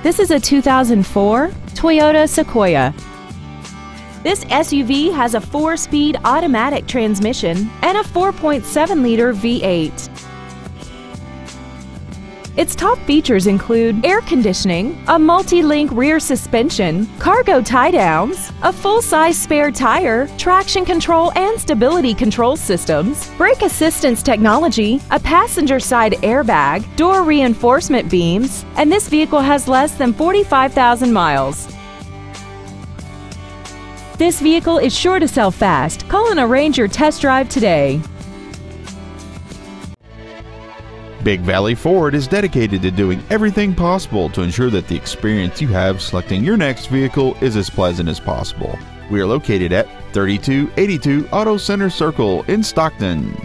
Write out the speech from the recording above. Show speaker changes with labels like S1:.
S1: This is a 2004 Toyota Sequoia. This SUV has a four-speed automatic transmission and a 4.7-liter V8. Its top features include air conditioning, a multi-link rear suspension, cargo tie-downs, a full-size spare tire, traction control and stability control systems, brake assistance technology, a passenger side airbag, door reinforcement beams, and this vehicle has less than 45,000 miles. This vehicle is sure to sell fast. Call and arrange your test drive today.
S2: Big Valley Ford is dedicated to doing everything possible to ensure that the experience you have selecting your next vehicle is as pleasant as possible. We are located at 3282 Auto Center Circle in Stockton.